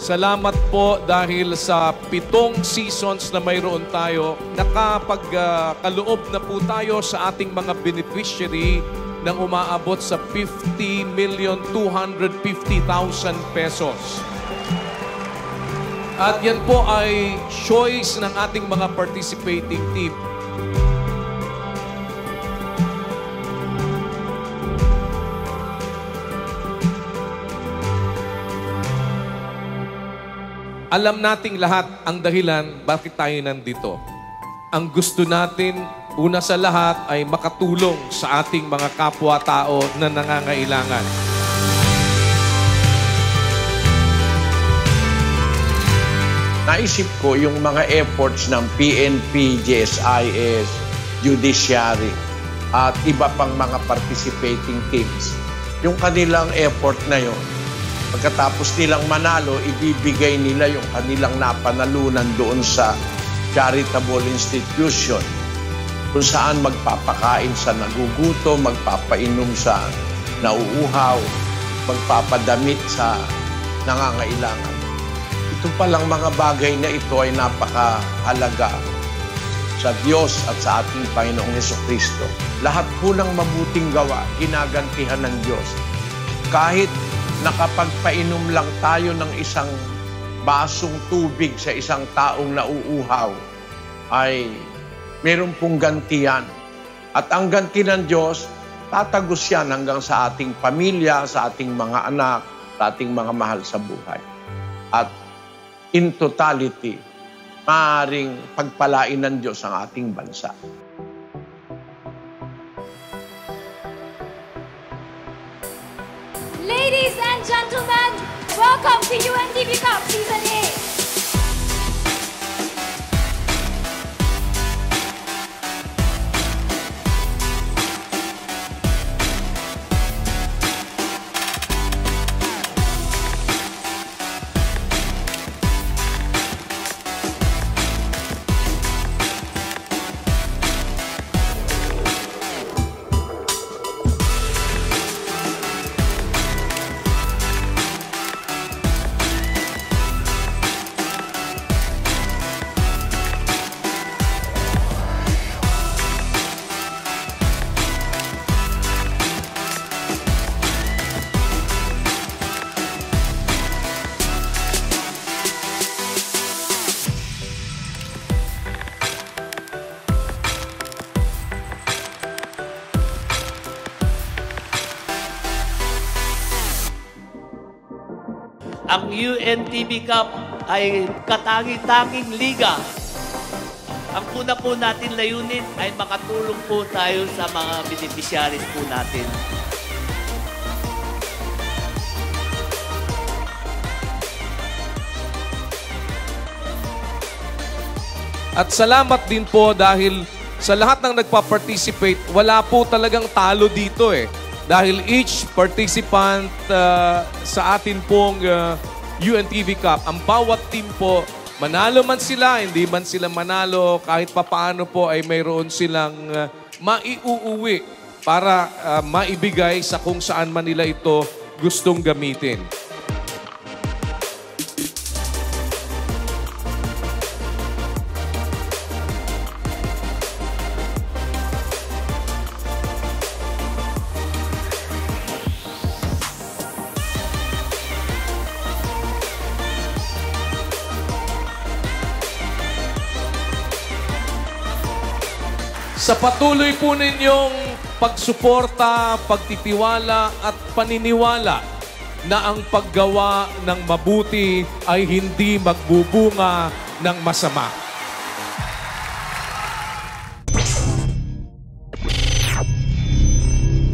Salamat po dahil sa pitong seasons na mayroon tayo, nakapagkaloob na po tayo sa ating mga beneficiary ng umaabot sa 50,250,000 pesos. At yan po ay choice ng ating mga participating team. Alam nating lahat ang dahilan bakit tayo nandito. Ang gusto natin, una sa lahat, ay makatulong sa ating mga kapwa-tao na nangangailangan. Naisip ko yung mga efforts ng PNP, GSIS, Judiciary, at iba pang mga participating teams. Yung kanilang effort na yon, pagkatapos nilang manalo, ibibigay nila yung kanilang napanalunan doon sa charitable institution kung saan magpapakain sa naguguto, magpapainom sa nauuhaw, magpapadamit sa nangangailangan. Ito palang mga bagay na ito ay napakahalaga sa Diyos at sa ating Panginoong Heso Kristo. Lahat po ng mabuting gawa, ginagantihan ng Diyos. Kahit nakapagpainom lang tayo ng isang basong tubig sa isang taong nauuhaw, ay meron pong gantiyan. At ang ganti ng Diyos, tatagos yan hanggang sa ating pamilya, sa ating mga anak, sa ating mga mahal sa buhay. At in totality, maaaring pagpalain ng Diyos ang ating bansa. And gentlemen, welcome to UNTV Cup Season 8. Ang UNTV Cup ay katangi-tanging liga. Ang una po natin layunin ay makatulong po tayo sa mga beneficiaries po natin. At salamat din po dahil sa lahat ng nagpa-participate, wala po talagang talo dito eh. Dahil each participant uh, sa atin pong uh, UNTV Cup, ang bawat team po, manalo man sila, hindi man sila manalo, kahit papaano po ay mayroon silang uh, maiuuwi para uh, maibigay sa kung saan man nila ito gustong gamitin. Sa patuloy po ninyong pagsuporta, pagtitiwala at paniniwala na ang paggawa ng mabuti ay hindi magbubunga ng masama.